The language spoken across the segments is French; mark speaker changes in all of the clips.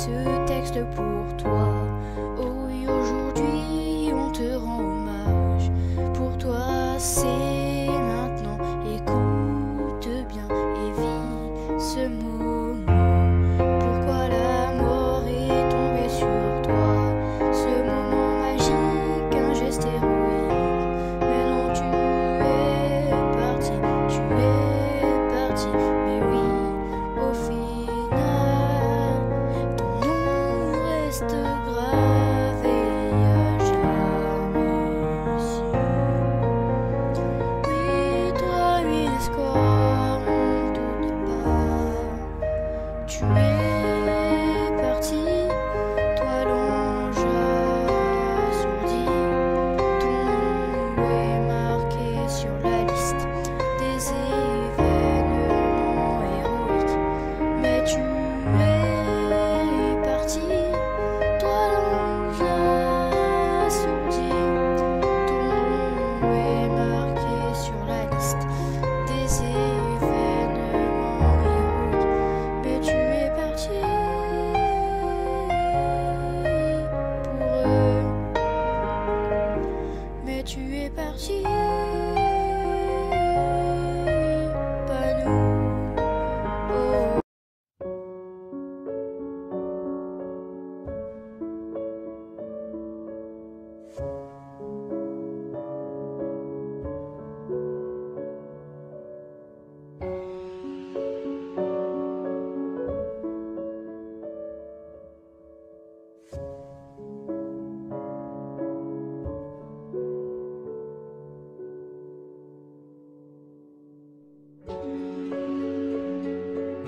Speaker 1: ce texte pour toi. Oh oui, aujourd'hui on te rend hommage. Pour toi, c'est maintenant. Écoute bien et vis ce moment. Pourquoi la mort est tombée sur toi? Ce moment magique, un geste héroïque. Maintenant tu es parti, tu es parti. Reste tu es parti,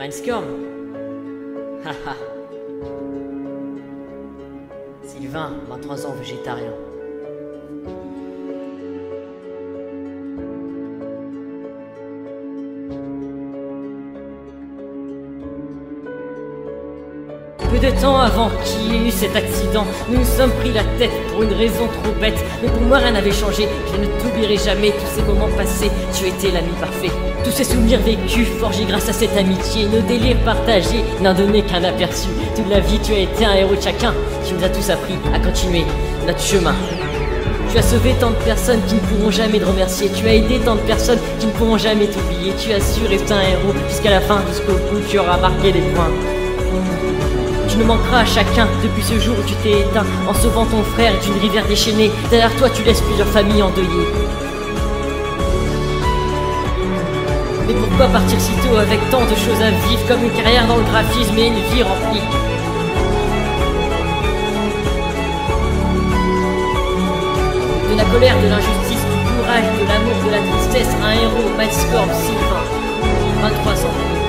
Speaker 2: Mindstorm Haha. Sylvain, 23 ans, végétarien. De temps avant qu'il y ait eu cet accident, nous nous sommes pris la tête pour une raison trop bête. Mais pour moi, rien n'avait changé. Je ne t'oublierai jamais tous ces moments passés. Tu étais l'ami parfait. Tous ces souvenirs vécus, forgés grâce à cette amitié. Nos délires partagés n'en donnaient qu'un aperçu. Toute la vie, tu as été un héros de chacun. Tu nous as tous appris à continuer notre chemin. Tu as sauvé tant de personnes qui ne pourront jamais te remercier. Tu as aidé tant de personnes qui ne pourront jamais t'oublier. Tu as su rester un héros jusqu'à la fin, jusqu'au bout. Tu auras marqué des points. Tu ne manqueras à chacun depuis ce jour où tu t'es éteint en sauvant ton frère d'une rivière déchaînée. Derrière toi, tu laisses plusieurs familles endeuillées. Mais pourquoi partir si tôt avec tant de choses à vivre comme une carrière dans le graphisme et une vie remplie? De la colère, de l'injustice, du courage, de l'amour, de la tristesse, un héros, Madscorp, Sylvain, 23 ans.